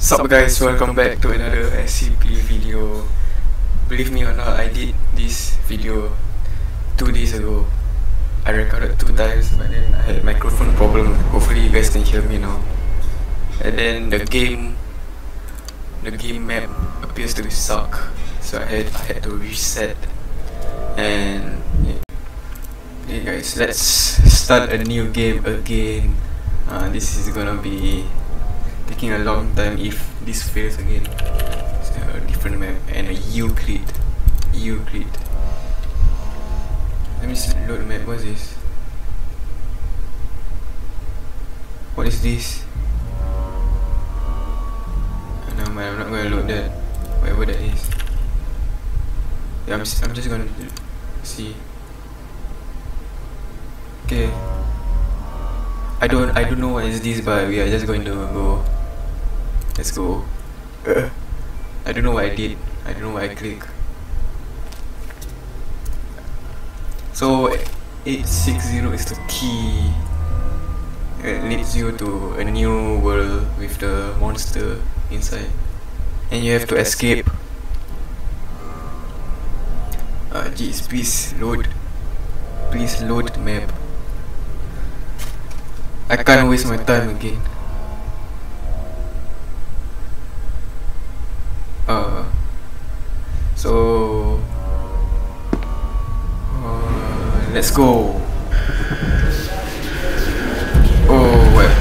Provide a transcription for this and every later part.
Sup guys, welcome back to another SCP video. Believe me or not, I did this video two days ago. I recorded two times but then I had microphone problem. Hopefully you guys can hear me now. And then the game The game map appears to suck So I had, I had to reset. And yeah. Hey guys, let's start a new game again. Uh, This is gonna be taking a long time if this fails again. It's a different map and a Euclid. Euclid. Let me just load the map. What's this? What is this? Oh, no, man, I'm not gonna load that. Whatever that is. Yeah, I'm, I'm just gonna see. Okay. I don't I don't know what is this but we are just going to go Let's go. I don't know what I did. I don't know what I click. So 860 is the key. It leads you to a new world with the monster inside. And you have to escape. Uh, jeez, please load. Please load map. I can't waste my time again. Uh, so uh, let's go. Oh well.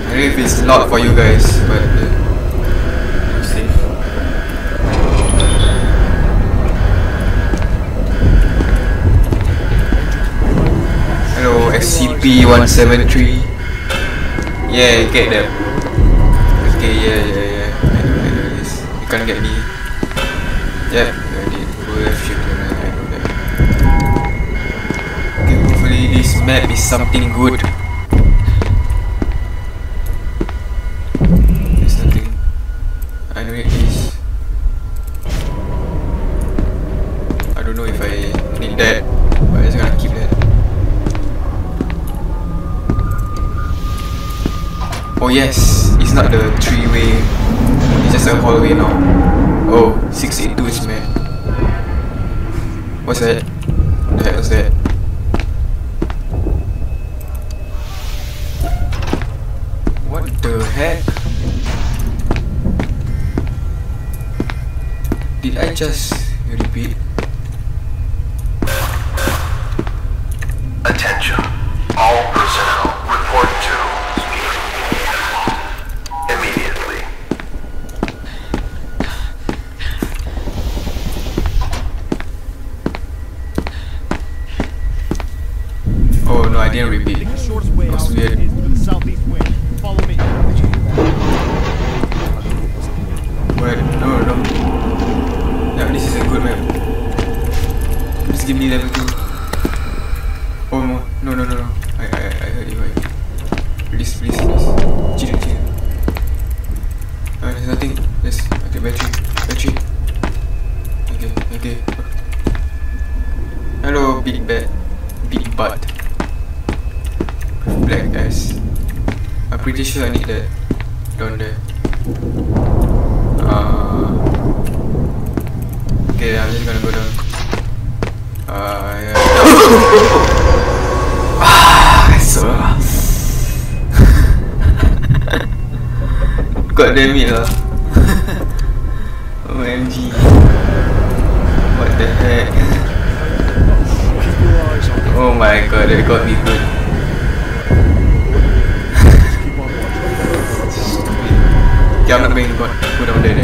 I don't know if it's loud for you guys, but uh, SCP-173. Yeah, get them. Okay, yeah, yeah, yeah. This. You can't get me. Yeah, I did. Shift and I know that. Okay, hopefully this map is something good. Yes, it's not the three-way. It's just a hallway now. Oh, 682 is man. What's that? What the heck was that? What the heck? Did I just repeat? Pretty sure I need that down there. Uh, okay, I'm just gonna go down. Uh, yeah. ah, so. God damn it lah. OMG. What the heck? Oh my god, that got me good. Okay,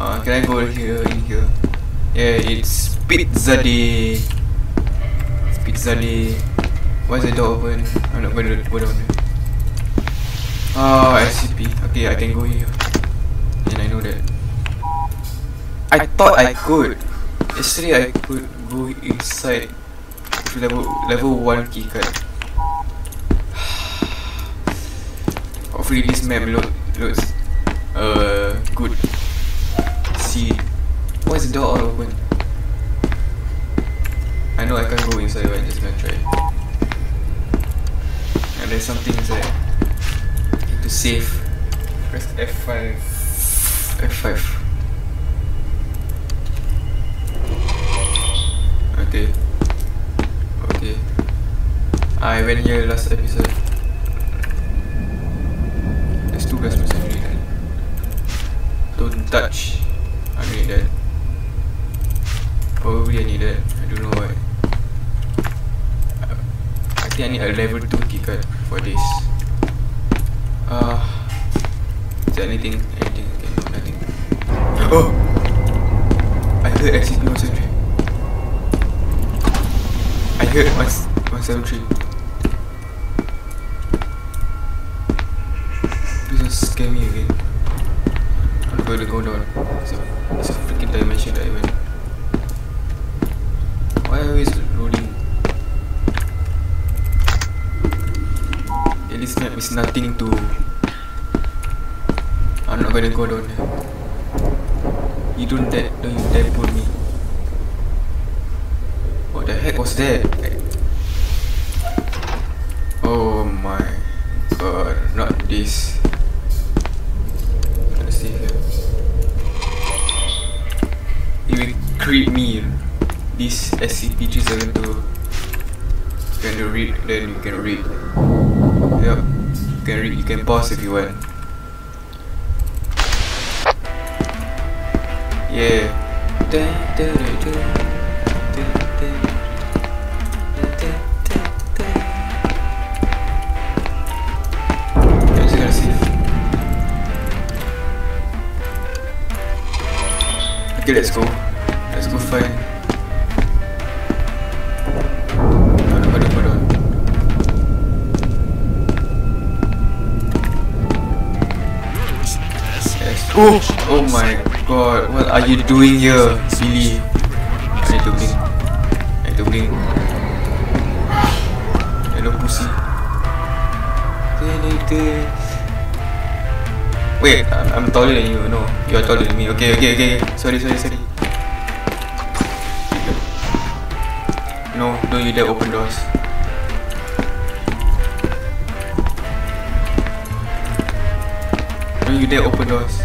Uh, can I go here, in here? Yeah, it's pizza day. It's pizza day. Why is the door open? I'm not gonna go down there. Oh, SCP. Okay, I can go here. And I know that. I thought I could. Yesterday I could go inside level level one keycard. Hopefully this map look looks uh good. See, why is the door all open? I know I can't go inside, but I'm just gonna try. And there's something inside. Need to save. Press F5. F5. Okay. Okay. I went here last episode. focus specifically kan Don't touch. I need that Probably I need that. I don't know why I think I need a level 2 keycard for this. Uh, Is there anything? Anything? Okay, no, nothing. Oh! I heard exit noise entry I heard my, my cell tree scare me again. I'm to go down. It's a, it's a freaking dimension that I went. Why always loading? Yeah, this map is nothing to. I'm not gonna go down there. You don't dare, don't you dare pull me. What the heck was that? Oh my god, not this. creep me. this SCP 372. going to read. Then you can read. Yep, you can read. You can pause if you want. Yeah. Okay, let's go. Let's. Hold on, hold on, hold on. Yes. Oh, oh my god, what are you doing here, Billy? I need to blink. I need to blink. Hello, pussy. Wait, I'm, taller than you. No, you are taller than me. Okay, okay, okay. Sorry, sorry, sorry. don't you dare open doors. Don't you dare open doors.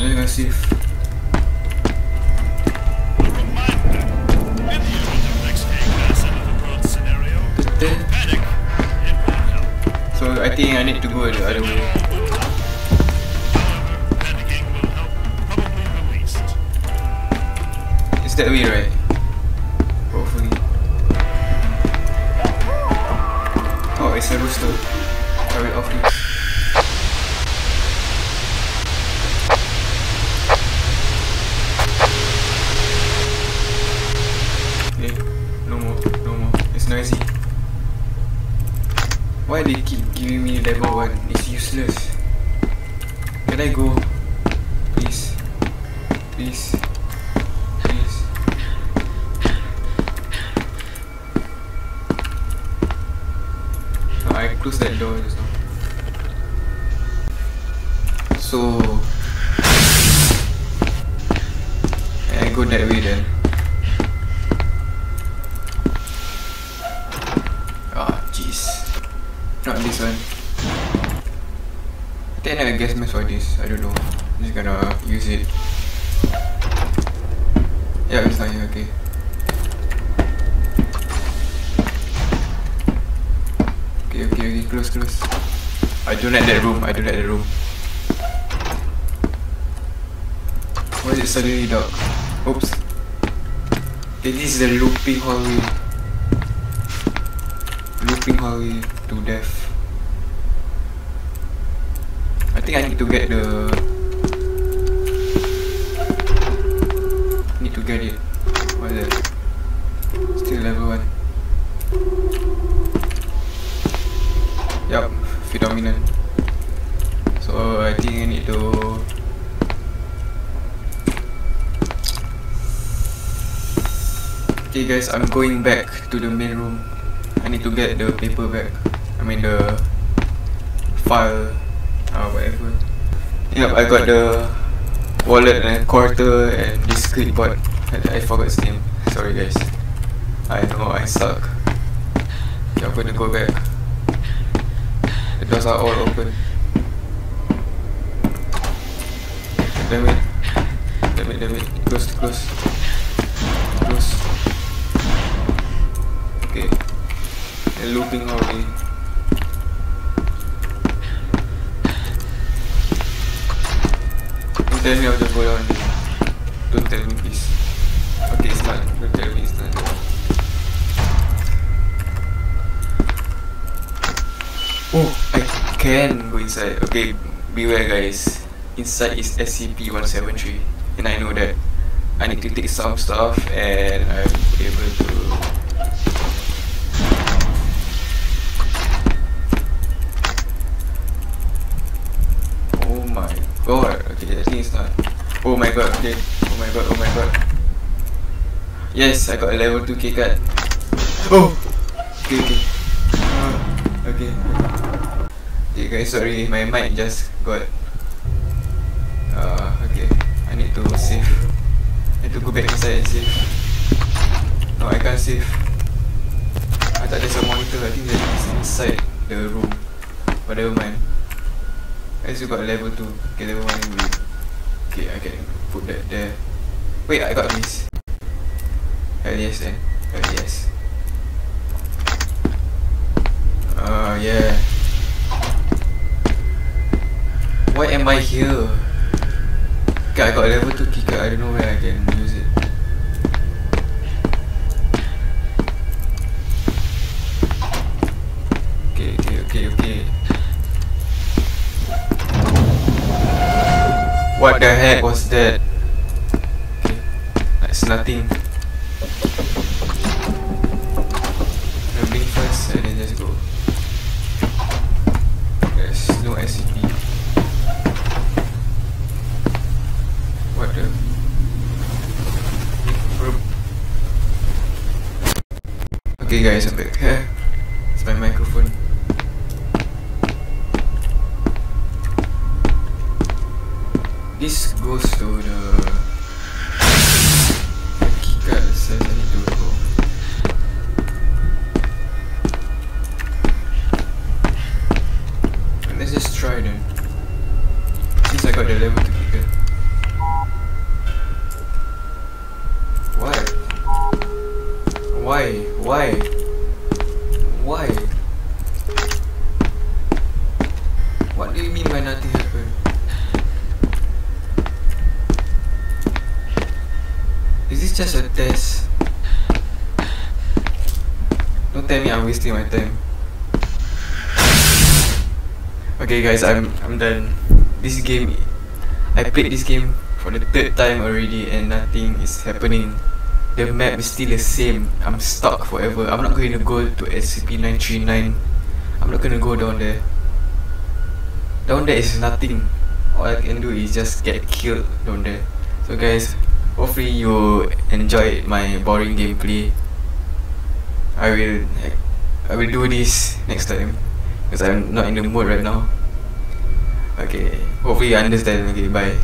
Let me see if So I think I need to go the other way. That way, right? Hopefully. Oh, it's a rooster. Will off this. Okay, no more, no more. It's noisy. Why they keep giving me level 1? It's useless. Can I go? Please. Please. Closed that door just now. So I go that way then. Ah, jeez. Not this one. I think I gas mask for this. I don't know. I'm just gonna use it. Yeah, it's not here, okay. Okay, okay, okay, close, close. I don't like that room, I don't like that room. Why is it suddenly dark? Oops. Okay, this is the looping hallway. Looping hallway to death. I think I need to get the Need to get it What is that? Still level 1 Phenomenon. So I think I need to Okay guys I'm going back to the main room. I need to get the paper back. I mean the File uh, Whatever. Yup I got the wallet and quarter and this clipboard I, I forgot name. Sorry guys. I know I suck. I'm gonna go back the doors are all open damn it damn it damn it close close close okay and looping already Don't tell me how to go on. Don't tell me please. Okay, it's not. Don't tell me it's not. Oh, I can go inside. Okay, beware guys. Inside is SCP-173 and I know that I need to take some stuff and I'm able to Oh my god, okay, I think it's not. Oh my god, okay. Oh my god, oh my god. Yes, I got a level 2 keycard. Oh! Okay, okay. Uh, okay. Okay guys, sorry, my mic just got... Uh, okay. I need to save. I need to go back inside and save. No, I can't save. I thought there's a monitor, I think that is inside the room. But never mind. I still got level 2 Okay level 1 will Okay I can put that there Wait I got this Hell yes then Hell yes Uh yeah Why am I here? Okay I got a level 2 keycard I don't know where I can use it Okay okay okay okay What the heck was that? Okay, that's nothing. Guys, I'm it's my microphone. This goes to the the to. Let's try. Since I got the level 2 keycard. Why? Why? Why? Why? What do you mean by nothing happened? Is this just a test? Don't tell me I'm wasting my time. Okay guys, I'm I'm done. This game I played this game for the third time already and nothing is happening. The map is still the same. I'm stuck forever. I'm not going to go to SCP-939. I'm not going to go down there. Down there is nothing. All I can do is just get killed down there. So guys, hopefully you enjoyed my boring gameplay. I will I will do this next time because I'm not in the mood right now. Okay, hopefully you understand. Okay, bye.